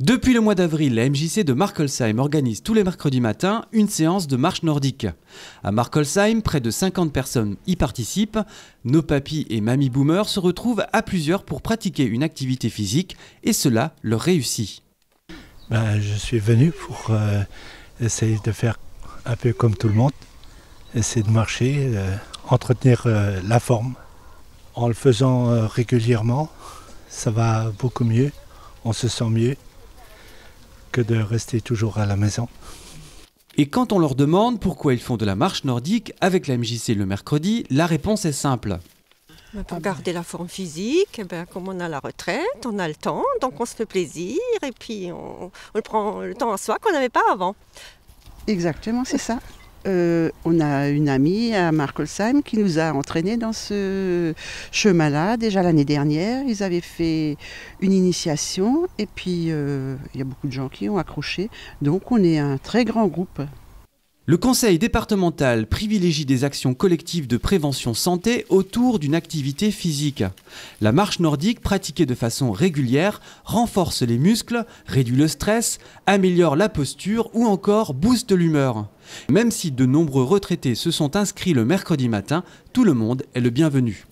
Depuis le mois d'avril, la MJC de Markolsheim organise tous les mercredis matins une séance de marche nordique. À Markolsheim, près de 50 personnes y participent. Nos papis et mamies boomers se retrouvent à plusieurs pour pratiquer une activité physique et cela leur réussit. Ben, je suis venu pour euh, essayer de faire un peu comme tout le monde, essayer de marcher, euh, entretenir euh, la forme. En le faisant régulièrement, ça va beaucoup mieux, on se sent mieux que de rester toujours à la maison. Et quand on leur demande pourquoi ils font de la marche nordique avec la MJC le mercredi, la réponse est simple. Pour garder la forme physique, eh ben, comme on a la retraite, on a le temps, donc on se fait plaisir et puis on, on prend le temps à soi qu'on n'avait pas avant. Exactement, c'est ça. Euh, on a une amie à Markolsheim qui nous a entraînés dans ce chemin-là. Déjà l'année dernière, ils avaient fait une initiation et puis euh, il y a beaucoup de gens qui ont accroché. Donc on est un très grand groupe. Le conseil départemental privilégie des actions collectives de prévention santé autour d'une activité physique. La marche nordique pratiquée de façon régulière renforce les muscles, réduit le stress, améliore la posture ou encore booste l'humeur. Même si de nombreux retraités se sont inscrits le mercredi matin, tout le monde est le bienvenu.